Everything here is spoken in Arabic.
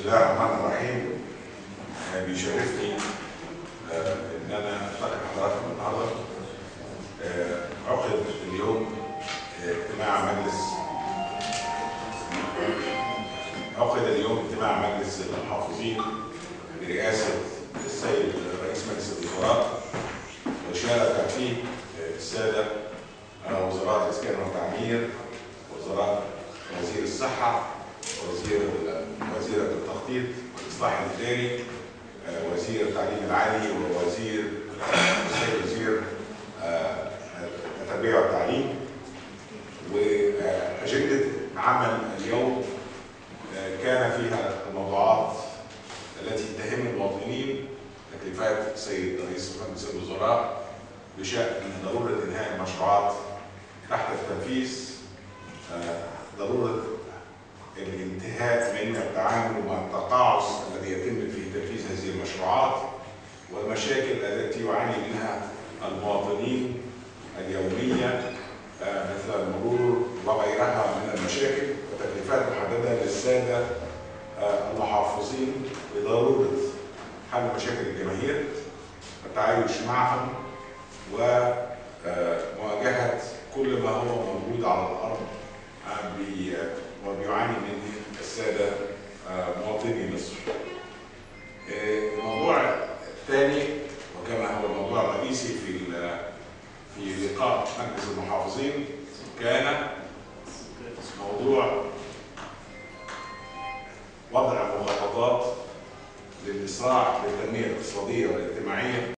بسم الله الرحمن الرحيم. بيشرفني آه، إن أنا التقي حضراتكم النهارده آه، عقد اليوم آه، اجتماع مجلس. عقد اليوم اجتماع مجلس المحافظين برئاسة السيد رئيس مجلس الوزراء. وشارك فيه السادة وزراء الاسكان والتعمير وزراء وزير الصحة وزير وزيرة التخطيط والإصلاح الإداري وزير التعليم العالي ووزير وزير التربية والتعليم. وأجندة عمل اليوم كان فيها الموضوعات التي تهم المواطنين تكليفات السيد رئيس مجلس الوزراء بشأن ضرورة إنهاء المشروعات تحت التنفيذ. التعامل مع التقاعس الذي يتم في تنفيذ هذه المشروعات والمشاكل التي يعاني منها المواطنين اليومية مثل المرور وغيرها من المشاكل وتكليفات محددة للسادة المحافظين بضرورة حل مشاكل الجماهير والتعايش معهم ومواجهة كل ما هو موجود على الأرض وبيعاني منه السادة مواطني مصر. إيه، الموضوع الثاني وكما هو الموضوع الرئيسي في في لقاء مجلس المحافظين كان موضوع وضع مخططات للإسراع للتنمية الاقتصادية والاجتماعية